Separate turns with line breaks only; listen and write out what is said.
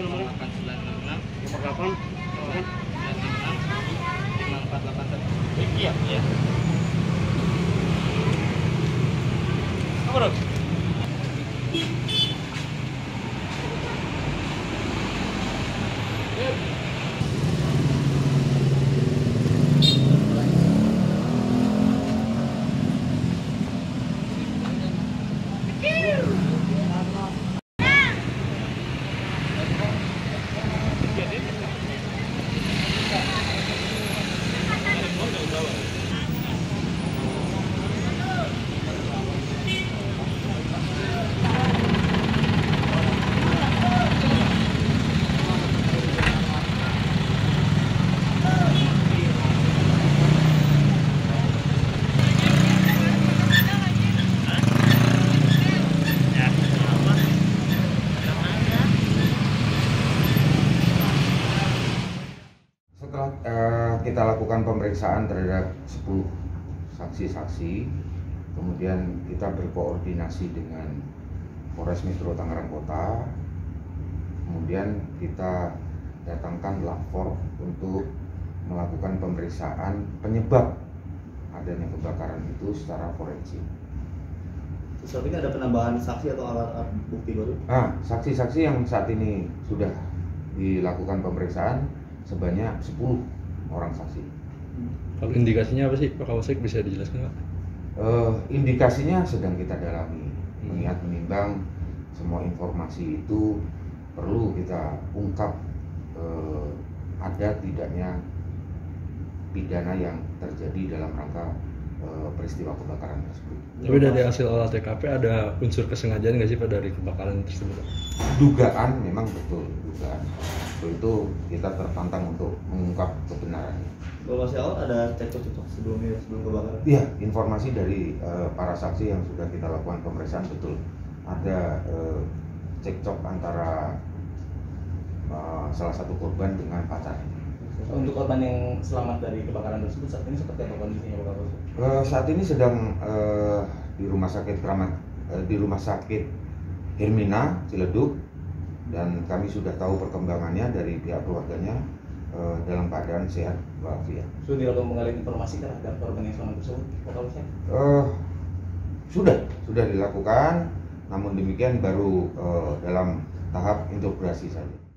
Berapa nomornya?
8966
Nomor 8.
966 5481. Iya, iya. Apa,
kita lakukan pemeriksaan terhadap 10 saksi-saksi, kemudian kita berkoordinasi dengan Polres Metro Tangerang Kota, kemudian kita datangkan lapor untuk melakukan pemeriksaan penyebab adanya kebakaran itu secara forensik.
Saat ini ada penambahan saksi atau alat bukti baru?
Nah, saksi-saksi yang saat ini sudah dilakukan pemeriksaan sebanyak 10 orang saksi.
Kalau indikasinya apa sih Pak Kapolsek bisa dijelaskan Pak?
Eh, indikasinya sedang kita dalami,
Hmm.
mengingat menimbang semua informasi itu perlu kita ungkap eh, ada tidaknya pidana yang terjadi dalam rangka peristiwa kebakaran tersebut.
Tapi dari hasil olah TKP ada unsur kesengajaan nggak sih Pak dari kebakaran tersebut?
Dugaan memang betul, dugaan. Untuk itu kita tertantang untuk mengungkap kebenarannya.
Kalau masih awal ada cekcok-cekcok sebelumnya sebelum kebakaran?
Iya, informasi dari eh, para saksi yang sudah kita lakukan pemeriksaan betul ada eh, cekcok antara eh, salah satu korban dengan pacarnya.
Untuk korban yang selamat dari kebakaran tersebut saat ini seperti apa kondisinya Pak Kapolsek?
Eh, saat ini sedang eh, di rumah sakit Kramat eh, di rumah sakit Hermina Ciledug dan kami sudah tahu perkembangannya dari pihak keluarganya eh, dalam keadaan sehat walafiat.
Sudah dilakukan pengalihan informasi terhadap korban yang selamat tersebut Pak Kapolsek?
Eh, sudah sudah dilakukan, namun demikian baru eh, dalam tahap integrasi saja.